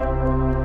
Música